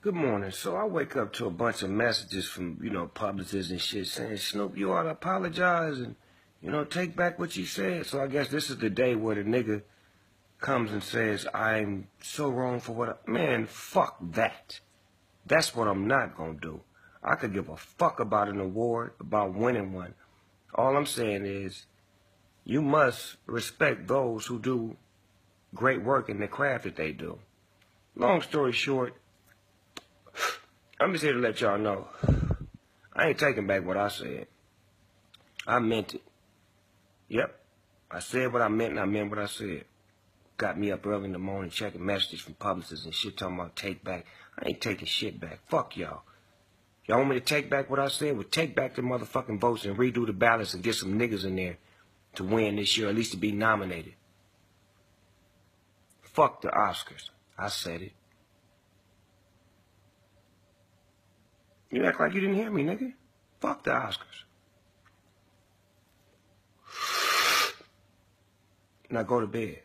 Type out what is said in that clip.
Good morning. So I wake up to a bunch of messages from, you know, publicists and shit saying, Snoop, you ought to apologize and, you know, take back what you said. So I guess this is the day where the nigga comes and says, I'm so wrong for what I... Man, fuck that. That's what I'm not gonna do. I could give a fuck about an award, about winning one. All I'm saying is, you must respect those who do great work in the craft that they do. Long story short, I'm just here to let y'all know. I ain't taking back what I said. I meant it. Yep. I said what I meant and I meant what I said. Got me up early in the morning checking messages from publicists and shit talking about take back. I ain't taking shit back. Fuck y'all. Y'all want me to take back what I said? Well, take back the motherfucking votes and redo the ballots and get some niggas in there to win this year, at least to be nominated. Fuck the Oscars. I said it. You act like you didn't hear me, nigga. Fuck the Oscars. Now go to bed.